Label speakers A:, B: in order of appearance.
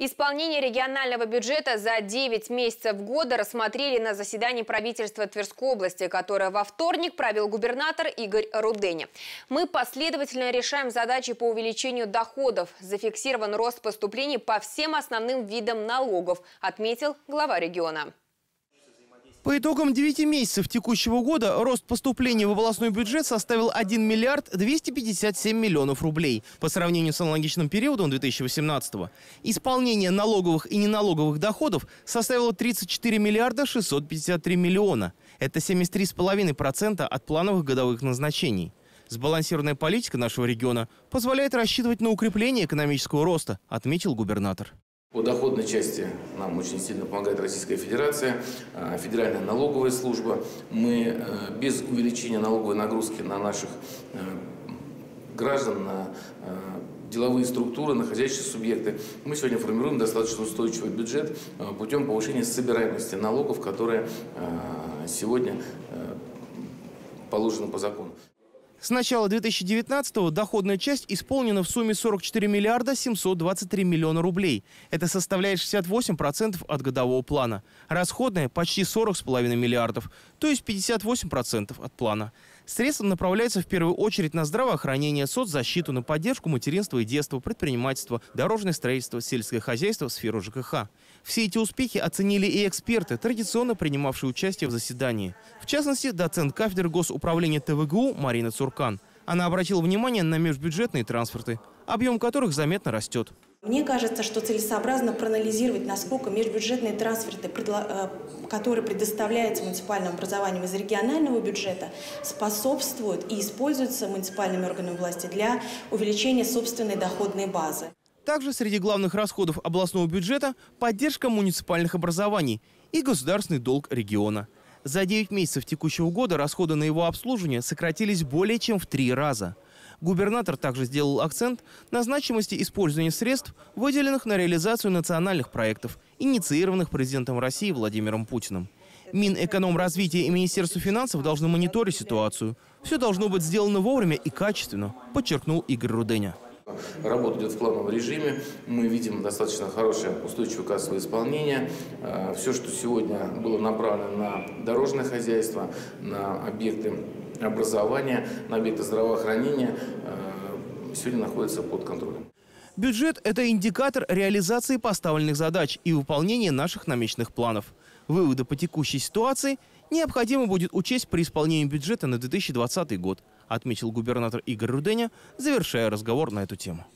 A: Исполнение регионального бюджета за 9 месяцев года рассмотрели на заседании правительства Тверской области, которое во вторник провел губернатор Игорь Руденя. Мы последовательно решаем задачи по увеличению доходов. Зафиксирован рост поступлений по всем основным видам налогов, отметил глава региона.
B: По итогам 9 месяцев текущего года рост поступлений в областной бюджет составил 1 миллиард 257 миллионов рублей по сравнению с аналогичным периодом 2018 -го. Исполнение налоговых и неналоговых доходов составило 34 миллиарда 653 миллиона. Это 73,5% от плановых годовых назначений. Сбалансированная политика нашего региона позволяет рассчитывать на укрепление экономического роста, отметил губернатор.
C: По доходной части нам очень сильно помогает Российская Федерация, а, Федеральная налоговая служба. Мы э, без увеличения налоговой нагрузки на наших э, граждан, на э, деловые структуры, на хозяйственные субъекты. Мы сегодня формируем достаточно устойчивый бюджет путем повышения собираемости налогов, которые сегодня положены по закону.
B: С начала 2019-го доходная часть исполнена в сумме 44 миллиарда 723 миллиона рублей. Это составляет 68% от годового плана. Расходная – почти 40,5 миллиардов, то есть 58% от плана. Средства направляются в первую очередь на здравоохранение, соцзащиту, на поддержку материнства и детства, предпринимательства, дорожное строительство, сельское хозяйство, сферу ЖКХ. Все эти успехи оценили и эксперты, традиционно принимавшие участие в заседании. В частности, доцент кафедры госуправления ТВГУ Марина Цуркан. Она обратила внимание на межбюджетные транспорты, объем которых заметно растет.
D: Мне кажется, что целесообразно проанализировать, насколько межбюджетные трансферты, э, которые предоставляются муниципальным образованием из регионального бюджета, способствуют и используются муниципальными органами власти для увеличения собственной доходной базы.
B: Также среди главных расходов областного бюджета – поддержка муниципальных образований и государственный долг региона. За 9 месяцев текущего года расходы на его обслуживание сократились более чем в три раза – Губернатор также сделал акцент на значимости использования средств, выделенных на реализацию национальных проектов, инициированных президентом России Владимиром Путиным. Минэкономразвития и Министерство финансов должны мониторить ситуацию. Все должно быть сделано вовремя и качественно, подчеркнул Игорь Руденя.
C: Работа идет в плановом режиме. Мы видим достаточно хорошее устойчивое кассовое исполнение. А, Все, что сегодня было направлено на дорожное хозяйство, на объекты образования, на объекты здравоохранения, а, сегодня находится под контролем.
B: Бюджет – это индикатор реализации поставленных задач и выполнения наших намеченных планов. Выводы по текущей ситуации необходимо будет учесть при исполнении бюджета на 2020 год, отметил губернатор Игорь Руденя, завершая разговор на эту тему.